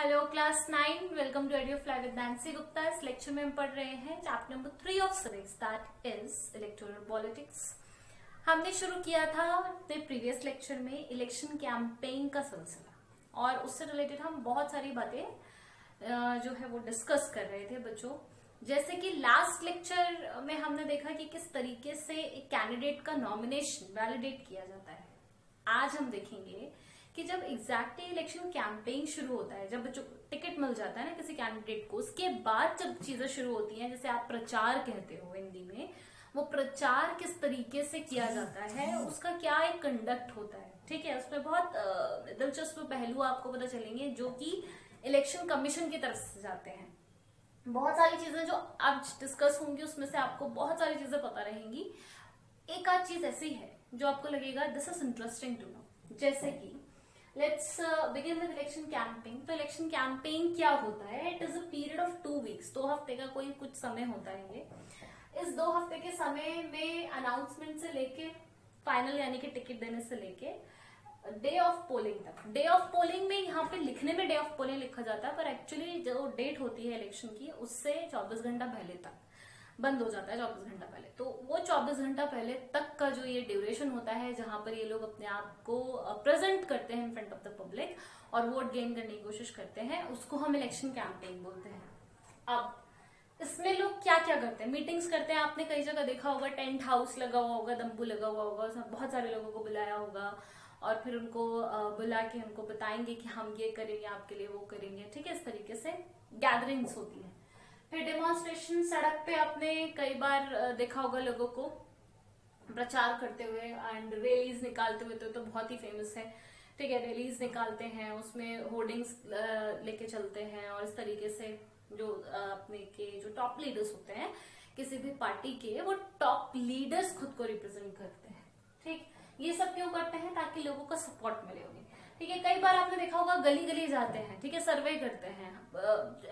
Hello class nine welcome to Edio Fly with Nancy Gupta इस lecture में हम पढ़ रहे हैं chapter number three of civics that is electoral politics हमने शुरू किया था अपने प्रीवियस लेक्चर में इलेक्शन कैंपेन का सिलसिला। और उससे रिलेटेड हम बहुत सारी बातें जो है वो डिस्कस कर रहे थे बच्चों। जैसे कि लास्ट लेक्चर में हमने देखा कि किस तरीके से एक कैंडिडेट का नॉमिनेशन वैलिडेट किया जाता है। आज हम देखेंगे कि जब एग्जैक्टली इलेक्शन कैंपेन शुरू होता है, जब टिकट मिल जाता है ना किसी कैंडिडेट को, उसके बाद जब चीज़ें शुरू होती हैं, जैसे आप प्रचार कहते हो हिंदी में, वो प्रचार किस तरीके से किया जाता है, उसका क्या एक कंडक्ट होता है? ठीक है, उसमें बहुत दिलचस्प पहलू आपको पता चलेंगे, जो कि इलेक्शन कमीशन की तरफ़ से जाते हैं। बहुत सारी चीज़ें जो आज डिस्कस होंगी, उसमें से आपको बहुत सारी चीज़ें पता रहेंगी। एक आध चीज़ ऐसी है, जो आपको लगेगा this is interesting to know जैसे कि let's begin with election campaign तो इलेक्शन कैंपेन क्या होता है? It is a period of two weeks दो हफ़्ते का कोई कुछ समय होता है ये। इस दो हफ़्ते के समय में अनाउंसमेंट से लेके फाइनल यानी कि टिकट देने से लेके डे ऑफ़ पोलिंग तक। डे ऑफ़ पोलिंग में यहाँ पे लिखने में डे ऑफ़ पोलिंग लिखा जाता है, पर एक्चुअली जो डेट होती है इलेक्शन की, उससे 24 घंटा पहले तक। बंद हो जाता है 24 घंटा पहले। तो वो 24 घंटा पहले तक का जो ये ड्यूरेशन होता है, जहाँ पर ये लोग अपने आप को प्रेजेंट करते हैं in front of the public और वोट गेन करने की कोशिश करते हैं, उसको हम इलेक्शन कैंपेन बोलते हैं। अब, इसमें लोग क्या क्या करते हैं? मीटिंग्स करते हैं, आपने कई जगह देखा होगा टेंट हाउस लगा हुआ होगा दम्बू लगा हुआ होगा बहुत सारे लोगों को बुलाया होगा और फिर उनको बुला के उनको बताएँगे कि हम ये करेंगे, आपके लिए वो करेंगे। ठीक है, इस तरीके से गैदरिंग्स होती है। फिर डेमोन्स्ट्रेशन सड़क पे आपने कई बार देखा होगा लोगों को प्रचार करते हुए एंड रैलीज निकालते हुए तो, तो बहुत ही फ़ेमस है। ठीक है रैलीज निकालते हैं उसमें होर्डिंग्स लेके चलते हैं और इस तरीके से जो अपने के जो टॉप लीडर्स होते हैं किसी भी पार्टी के वो टॉप लीडर्स खुद को रिप्रेजेंट करते हैं। ठीक? ये सब क्यों करते हैं? ताकि लोगों का सपोर्ट मिले उन्हें। ठीक है, कई बार आपने देखा होगा गली गली जाते हैं, ठीक है सर्वे करते हैं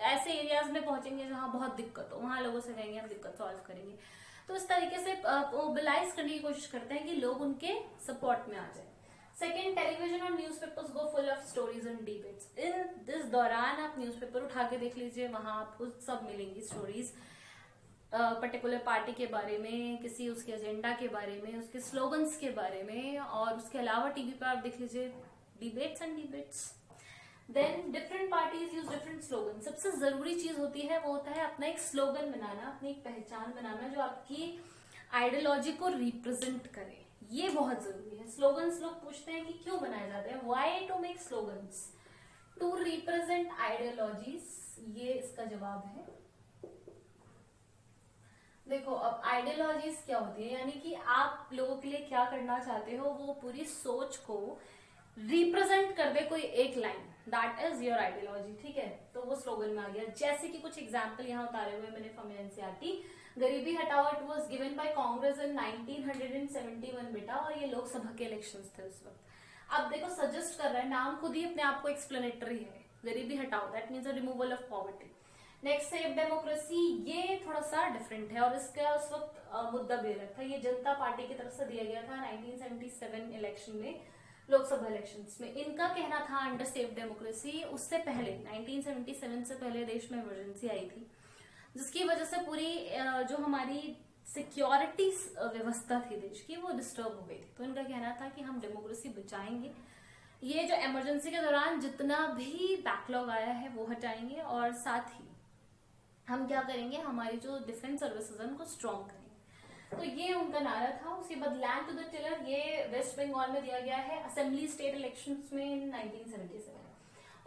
ऐसे एरियाज़ में पहुँचेंगे जहाँ बहुत दिक्कत हो, वहाँ लोगों से कहेंगे, हम दिक्कत सॉल्व करेंगे। तो इस तरीके से मोबिलाइज करने की कोशिश करते हैं कि लोग उनके सपोर्ट में आ जाए। सेकेंड टेलीविज़न और news newspapers go full of stories and debates in this दौरान आप न्यूज़पेपर उठा के देख लीजिए, वहाँ आपको सब मिलेंगी स्टोरीज पर्टिकुलर पार्टी के बारे में, किसी उसके एजेंडा के बारे में, उसके स्लोगन्स के बारे में, और उसके अलावा टीवी पर आप देख लीजिए debates and debates then different parties use different slogan सबसे ज़रूरी चीज़ होती है, वो होता है अपना एक स्लोगन बनाना, अपनी एक पहचान बनाना जो आपकी आइडियोलॉजी को रिप्रेजेंट करे। ये बहुत ज़रूरी है। स्लोगन्स लोग पूछते हैं कि क्यों बनाए जाते हैं? Why to make slogans to represent ideologies ये इसका जवाब है। देखो, अब आइडियोलॉजीज क्या होती है? यानी कि आप लोगों के लिए क्या करना चाहते हो, वो पूरी सोच को रिप्रेजेंट कर दे कोई एक line that is your ideology ठीक है? तो वो स्लोगन में आ गया. जैसे कि कुछ एग्ज़ाम्पल यहाँ उतारे हुए मैंने फ्रॉम एनसीआरटी गरीबी हटाओ it was given by Congress in 1971 बेटा, और ये लोकसभा के इलेक्शन थे उस वक्त. अब देखो सजेस्ट कर रहा है, नाम खुद ही अपने आप को एक्सप्लेनेटरी है. गरीबी हटाओ that means removal of poverty next save democracy ये थोड़ा सा डिफरेंट है और इसका उस वक्त मुद्दा अलग था. ये जनता पार्टी की तरफ़ से दिया गया था 1977 इलेक्शन में. लोकसभा इलेक्शंस में। इनका कहना था अंडर सेफ़ डेमोक्रेसी उससे पहले 1977 से पहले देश में इमरजेंसी आई थी, जिसकी वजह से पूरी जो हमारी सिक्योरिटी व्यवस्था थी देश की, वो डिस्टर्ब हो गई थी। तो इनका कहना था कि हम डेमोक्रेसी बचाएँगे। ये जो इमरजेंसी के दौरान जितना भी बैकलॉग आया है, वो हटाएँगे और साथ ही हम क्या करेंगे, हमारी जो डिफेंस सर्विसेज़ है, उनको स्ट्रॉन्ग करेंगे। तो ये उनका नारा था, उसके बाद लैंड टू द टिलर ये वेस्ट बंगाल में दिया गया है असेंबली स्टेट इलेक्शन में इन 1977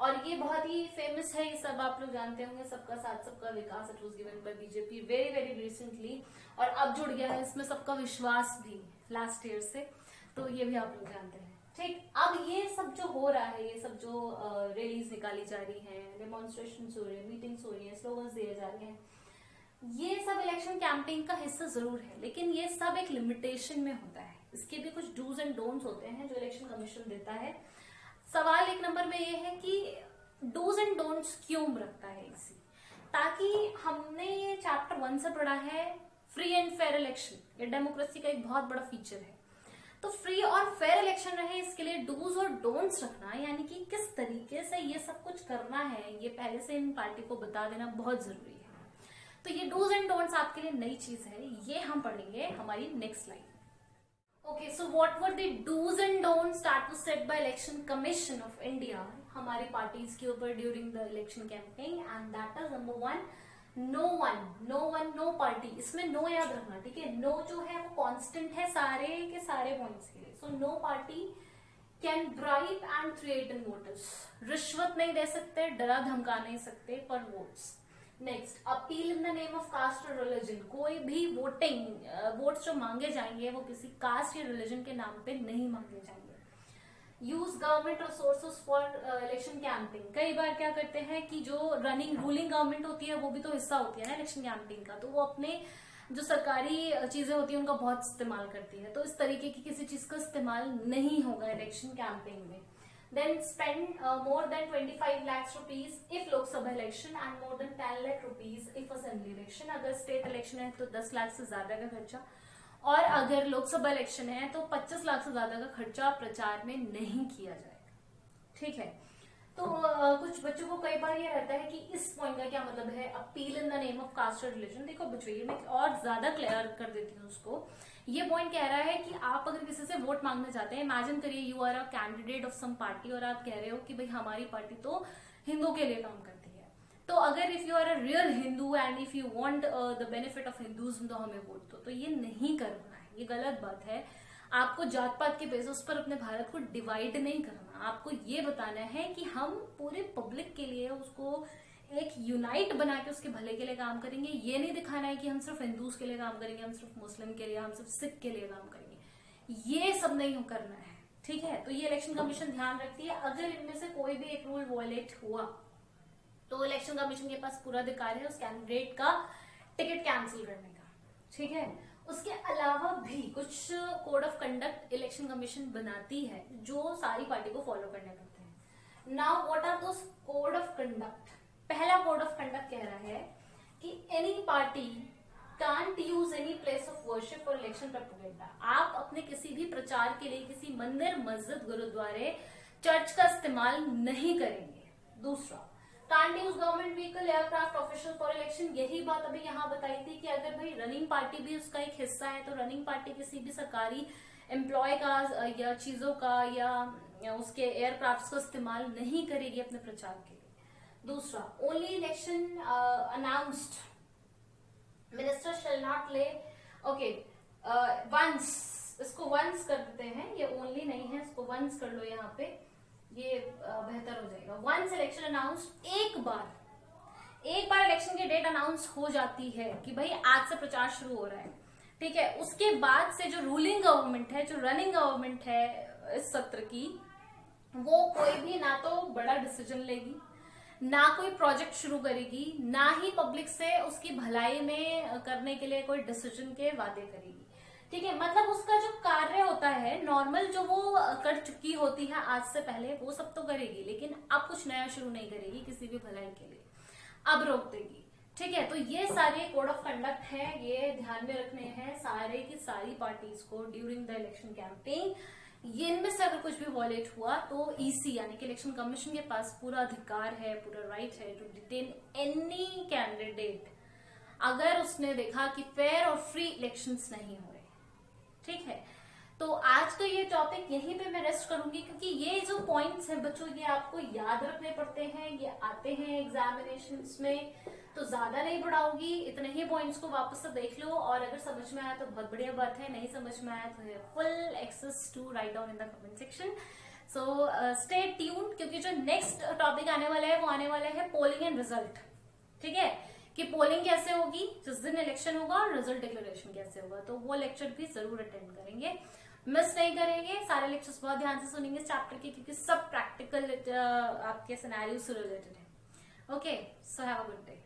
और ये बहुत ही फ़ेमस है, ये सब आप लोग जानते होंगे, सबका साथ, सबका विकास it was given BJP very very recently और अब जुड़ गया है इसमें सबका विश्वास भी लास्ट ईयर से. तो ये भी आप लोग जानते हैं। ठीक, अब ये सब जो हो रहा है, ये सब जो रैलीज निकाली जा रही है डेमोन्स्ट्रेशन हो रही है मीटिंग्स हो रही है स्लोगन्स दिए जा रहे हैं ये सब इलेक्शन कैंपेन का हिस्सा ज़रूर है, लेकिन ये सब एक लिमिटेशन में होता है। इसके भी कुछ डूज एंड डोंट्स होते हैं जो इलेक्शन कमीशन देता है। सवाल एक नंबर में ये है कि डूज एंड डोंट्स क्यों रखता है इसी ताकि हमने ये चैप्टर वन से पढ़ा है फ्री एंड फेयर इलेक्शन ये डेमोक्रेसी का एक बहुत बड़ा फीचर है। तो फ्री और फेयर इलेक्शन रहे, इसके लिए डूज और डोंट्स रखना, यानी कि किस तरीके से ये सब कुछ करना है, ये पहले से इन पार्टी को बता देना बहुत ज़रूरी है। तो ये डूज एंड डोंट्स आपके लिए नई चीज़ है। ये हम पढ़ेंगे हमारी next line okay so what were the dos and don'ts that was set by election commission of India हमारी पार्टीज़ के ऊपर during the election campaign and that is number one no one no one no party इसमें no याद रखना, ठीक है? No जो है वो कांस्टेंट है सारे के सारे पॉइंट्स के लिए। So no party can bribe and create in voters रिश्वत नहीं दे सकते, डरा धमका नहीं सकते, पर votes next appeal in the name of caste और रिलीजन कोई भी वोटिंग वोट्स जो मांगे जाएँगे, वो किसी कास्ट या रिलीजन के नाम पे नहीं मांगे जाएँगे। Use government resources for election camping कई बार क्या करते हैं कि जो रनिंग रूलिंग गवर्नमेंट होती है, वो भी तो हिस्सा होती है ना इलेक्शन कैंपिंग का। तो वो अपने जो सरकारी चीज़ें होती है, उनका बहुत इस्तेमाल करती है। तो इस तरीके की किसी चीज़ का इस्तेमाल नहीं होगा इलेक्शन कैंपेन में। Then spend more than 25 lakh rupees if Lok Sabha election and more than 10 lakh rupees if assembly election अगर स्टेट इलेक्शन है तो 10 लाख से ज़्यादा का खर्चा। और अगर लोकसभा इलेक्शन है तो 25 लाख से ज़्यादा का खर्चा प्रचार में नहीं किया जाएगा। ठीक है? तो आ, कुछ बच्चों को कई बार ये रहता है कि इस पॉइंट का क्या मतलब है? Appeal in the name of caste और रिलीजन देखो बच्चों मैं और ज़्यादा क्लियर कर देती हूँ उसको। ये पॉइंट कह रहा है कि आप अगर किसी से वोट मांगना चाहते हैं इमेजिन करिए you are a candidate of some party और आप कह रहे हो कि भाई हमारी पार्टी तो हिंदू के लिए काम करती है। तो अगर if you are a real Hindu and if you want the benefit of Hindus हमें वोट दो। तो ये नहीं करना है। ये गलत बात है। आपको जात पात के बेसिस पर अपने भारत को डिवाइड नहीं करना। आपको ये बताना है कि हम पूरे पब्लिक के लिए उसको एक यूनाइट बना के उसके भले के लिए काम करेंगे। ये नहीं दिखाना है कि हम सिर्फ़ हिंदूज के लिए काम करेंगे, हम सिर्फ़ मुस्लिम के लिए, हम सिर्फ़ सिख के लिए काम करेंगे। ये सब नहीं करना है, ठीक है? तो ये इलेक्शन कमीशन ध्यान रखती है। अगर इनमें से कोई भी एक रूल वॉयलेट हुआ तो इलेक्शन कमीशन के पास पूरा अधिकार है उस कैंडिडेट का टिकट कैंसिल करने का, ठीक है? उसके अलावा भी कुछ code of conduct election commission बनाती है, जो सारी पार्टी को फॉलो करने पड़ते हैं। Now what are those code of conduct पहला कोड ऑफ़ कंडक्ट कह रहा है कि any party can't use any place of worship for election propaganda आप अपने किसी भी प्रचार के लिए किसी मंदिर, मस्जिद, गुरुद्वारे चर्च का इस्तेमाल नहीं करेंगे। दूसरा can't use government vehicle aircraft official for election यही बात अभी यहाँ बताई थी कि अगर भाई रनिंग पार्टी भी उसका एक हिस्सा है तो रनिंग पार्टी किसी भी सरकारी एम्प्लॉय का या चीज़ों का या, या उसके एयरक्राफ्ट का इस्तेमाल नहीं करेगी अपने प्रचार के लिए। दूसरा only election announced minister shall not lay okay once इसको वंस कर देते हैं ये ओनली नहीं है इसको वंस कर लो यहाँ पे। ये बेहतर हो जाएगा। वन सिलेक्शन अनाउंस एक बार। एक बार इलेक्शन की डेट अनाउंस हो जाती है कि भाई आज से प्रचार शुरू हो रहा है। ठीक है? उसके बाद से जो रूलिंग गवर्नमेंट है, जो रनिंग गवर्नमेंट है, इस सत्र की, वो कोई भी ना तो बड़ा डिसीज़न लेगी, ना कोई प्रोजेक्ट शुरू करेगी, ना ही पब्लिक से उसकी भलाई में करने के लिए कोई डिसीज़न के वादे करेगी। ठीक है मतलब उसका जो कार्य होता है नॉर्मल जो वो कर चुकी होती है आज से पहले, वो सब तो करेगी, लेकिन अब कुछ नया शुरू नहीं करेगी किसी भी भलाई के लिए। अब रोक देगी, ठीक है? तो ये सारे कोड ऑफ़ कंडक्ट है, ये ध्यान में रखने हैं सारे की सारी पार्टीज़ को ड्यूरिंग द इलेक्शन कैंपेन ये इनमें से अगर कुछ भी वॉलेट हुआ तो ईसी यानी कि इलेक्शन कमीशन के पास पूरा अधिकार है, पूरा राइट है टू डिटेन एनी कैंडिडेट अगर उसने देखा कि फेयर और फ्री इलेक्शंस नहीं हो ठीक है? तो आज का ये टॉपिक यहीं पे मैं रेस्ट करूँगी क्योंकि ये जो पॉइंट्स हैं बच्चों, ये आपको याद रखने पड़ते हैं, ये आते हैं एग्जामिनेशन में तो ज़्यादा नहीं बढ़ाऊँगी, इतने ही पॉइंट्स को वापस से देख लो और अगर समझ में आया तो बहुत बढ़िया बात है, नहीं समझ में आया तो full access to write down in the comment section so stay tune क्योंकि जो नेक्स्ट टॉपिक आने वाला है, वो आने वाला है पोलिंग एंड रिज़ल्ट ठीक है? कि पोलिंग कैसे होगी? जिस दिन इलेक्शन होगा और रिज़ल्ट डिक्लेरेशन कैसे होगा? तो वो लेक्चर भी ज़रूर अटेंड करेंगे। मिस नहीं करेंगे, सारे लेक्चर्स बहुत ध्यान से सुनेंगे इस चैप्टर के, क्योंकि सब प्रैक्टिकल आपके सिनेरियो से रिलेटेड है। Okay so have a good day